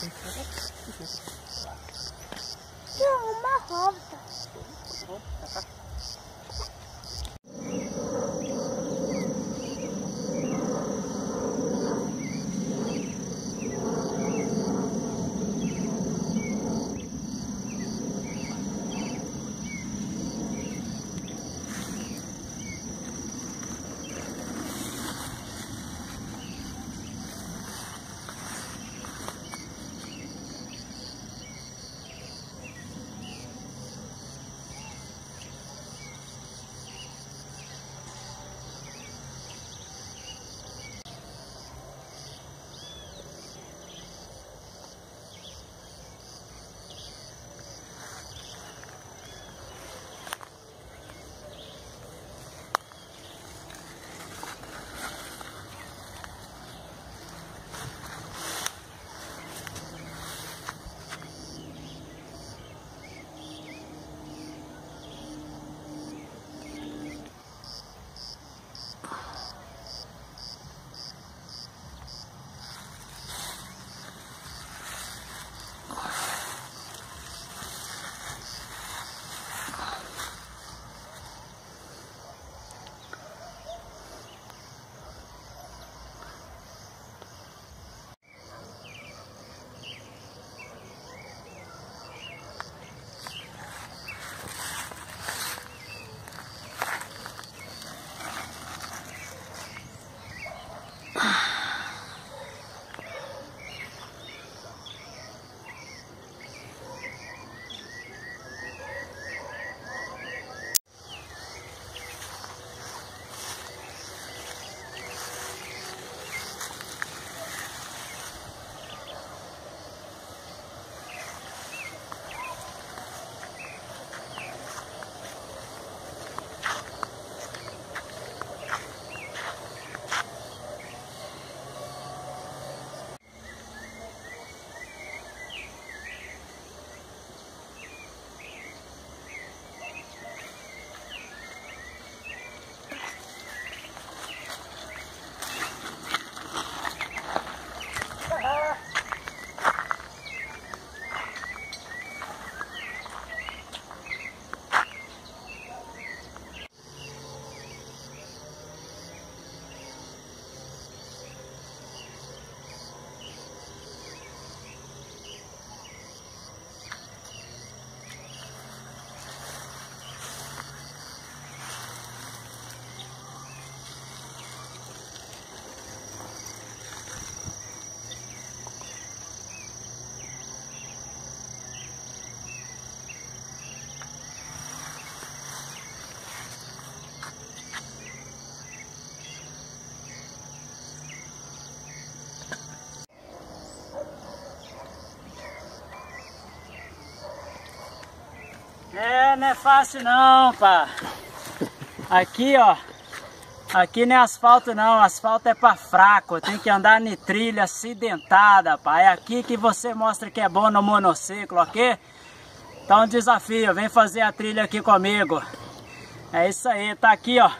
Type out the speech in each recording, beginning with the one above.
Não, não é fácil não, pá. Aqui, ó. Aqui não é asfalto não, asfalto é pra fraco, tem que andar em trilha acidentada, pá. É aqui que você mostra que é bom no monociclo, ok? Então desafio, vem fazer a trilha aqui comigo. É isso aí, tá aqui, ó.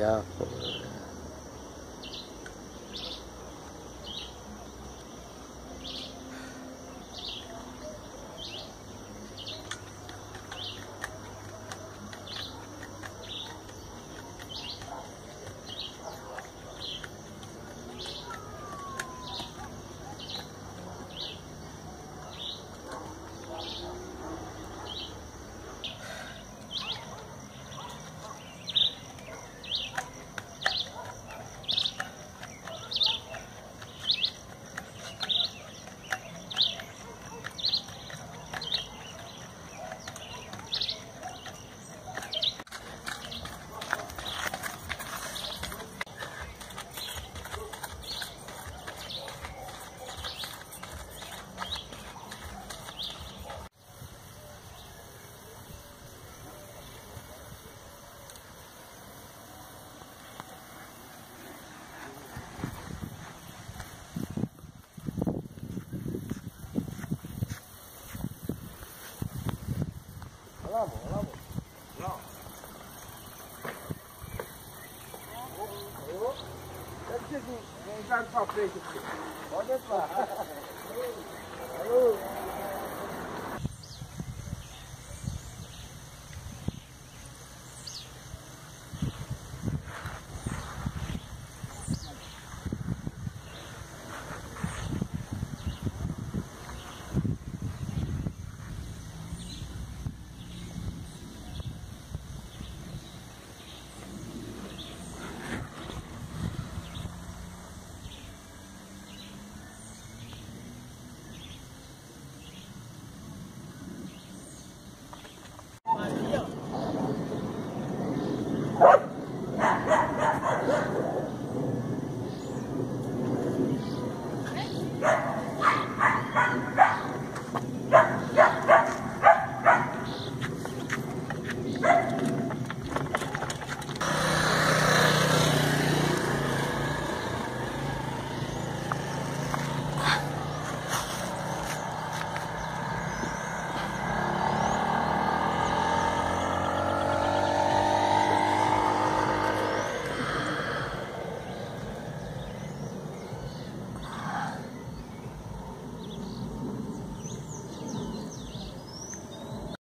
然后 Entrar. Alô.